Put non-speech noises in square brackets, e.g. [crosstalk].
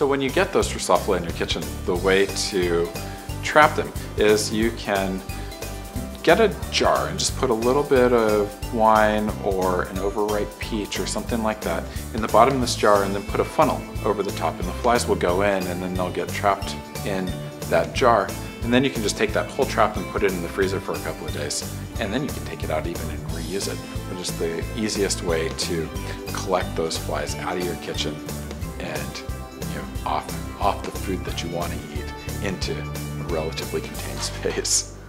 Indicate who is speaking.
Speaker 1: So when you get those Drosophila in your kitchen, the way to trap them is you can get a jar and just put a little bit of wine or an overripe peach or something like that in the bottom of this jar and then put a funnel over the top and the flies will go in and then they'll get trapped in that jar. And then you can just take that whole trap and put it in the freezer for a couple of days. And then you can take it out even and reuse it. Which is the easiest way to collect those flies out of your kitchen and off the food that you want to eat into a relatively contained [laughs] space.